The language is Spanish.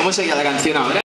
¿Cómo sería la canción ahora?